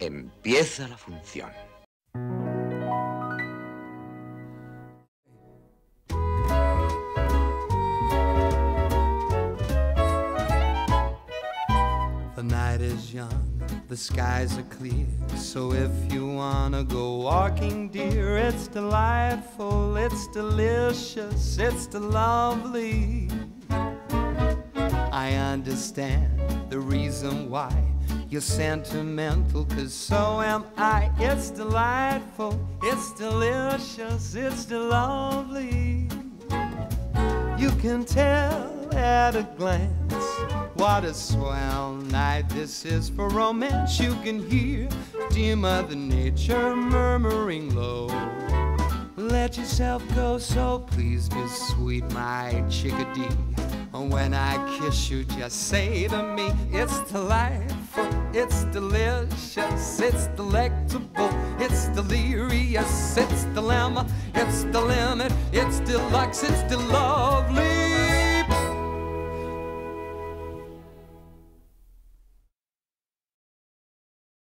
Empieza la función. The night is young, the skies are clear. So if you wanna go walking, dear, it's delightful, it's delicious, it's lovely. I understand the reason why you're sentimental, cause so am I. It's delightful, it's delicious, it's lovely. You can tell at a glance what a swell night this is for romance. You can hear dear Mother Nature murmuring low. Let yourself go, so please be sweet, my chickadee. And when I kiss you, just say to me, it's delightful, it's delicious, it's delectable, it's delirious, it's dilemma, it's the limit, it's deluxe, it's de-lovely.